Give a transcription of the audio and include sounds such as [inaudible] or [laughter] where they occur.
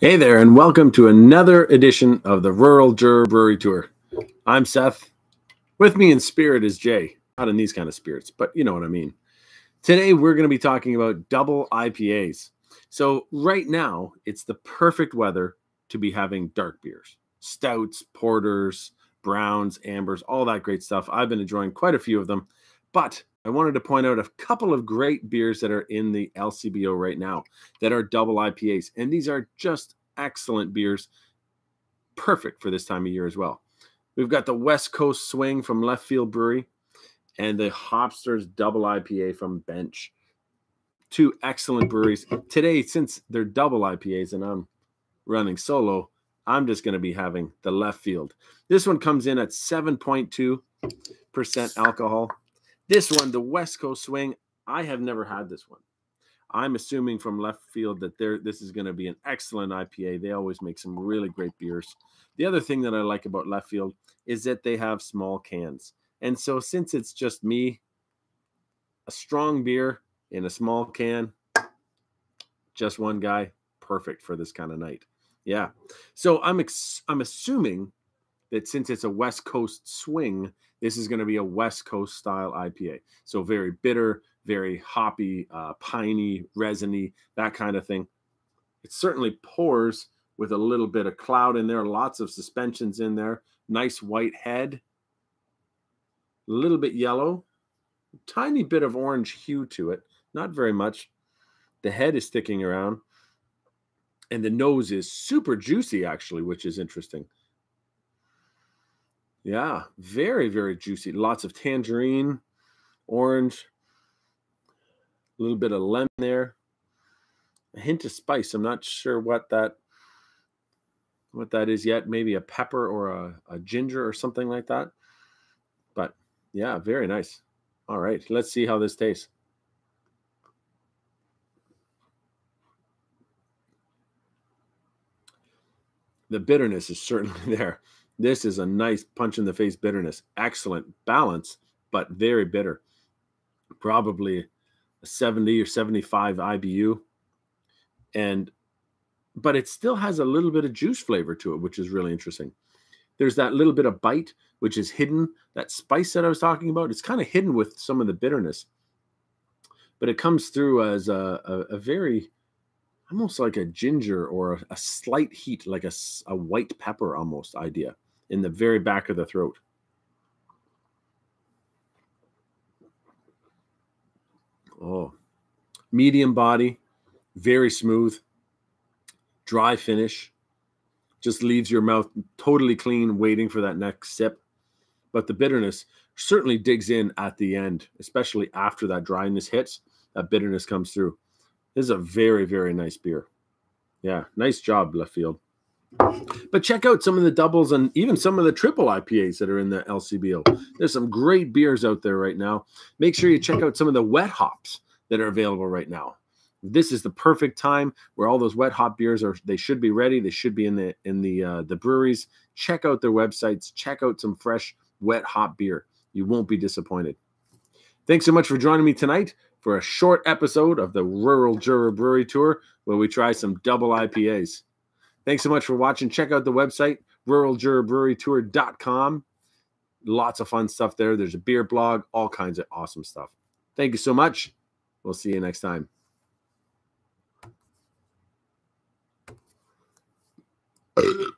Hey there, and welcome to another edition of the Rural Juror Brewery Tour. I'm Seth. With me in spirit is Jay. Not in these kind of spirits, but you know what I mean. Today, we're going to be talking about double IPAs. So, right now, it's the perfect weather to be having dark beers, stouts, porters, browns, ambers, all that great stuff. I've been enjoying quite a few of them, but I wanted to point out a couple of great beers that are in the LCBO right now that are double IPAs. And these are just excellent beers, perfect for this time of year as well. We've got the West Coast Swing from Left Field Brewery and the Hopsters Double IPA from Bench. Two excellent breweries. Today, since they're double IPAs and I'm running solo, I'm just going to be having the Left Field. This one comes in at 7.2% alcohol. This one, the West Coast Swing, I have never had this one. I'm assuming from left field that there this is going to be an excellent IPA. They always make some really great beers. The other thing that I like about left field is that they have small cans. And so since it's just me, a strong beer in a small can, just one guy, perfect for this kind of night. Yeah. So I'm ex- I'm assuming that since it's a West Coast swing, this is going to be a West Coast style IPA. So very bitter, very hoppy, uh, piney, resiny, that kind of thing. It certainly pours with a little bit of cloud in there, lots of suspensions in there, nice white head, a little bit yellow, tiny bit of orange hue to it, not very much. The head is sticking around, and the nose is super juicy, actually, which is interesting. Yeah, very, very juicy. Lots of tangerine, orange, a little bit of lemon there, a hint of spice. I'm not sure what that what that is yet. Maybe a pepper or a, a ginger or something like that. But yeah, very nice. All right, let's see how this tastes. The bitterness is certainly [laughs] there. This is a nice punch in the face bitterness. Excellent balance, but very bitter. Probably a 70 or 75 IBU. And but it still has a little bit of juice flavor to it, which is really interesting. There's that little bit of bite, which is hidden. That spice that I was talking about, it's kind of hidden with some of the bitterness. But it comes through as a, a, a very almost like a ginger or a, a slight heat, like a, a white pepper almost idea in the very back of the throat. Oh, medium body, very smooth, dry finish. Just leaves your mouth totally clean, waiting for that next sip. But the bitterness certainly digs in at the end, especially after that dryness hits. That bitterness comes through. This is a very, very nice beer. Yeah, nice job, left field. But check out some of the doubles and even some of the triple IPAs that are in the LCBO. There's some great beers out there right now. Make sure you check out some of the wet hops that are available right now. This is the perfect time where all those wet hop beers are. They should be ready. They should be in the in the uh, the breweries. Check out their websites. Check out some fresh wet hop beer. You won't be disappointed. Thanks so much for joining me tonight for a short episode of the Rural Juror Brewery Tour, where we try some double IPAs. Thanks so much for watching. Check out the website, ruraljurorBreweryTour.com. Lots of fun stuff there. There's a beer blog, all kinds of awesome stuff. Thank you so much. We'll see you next time. [laughs]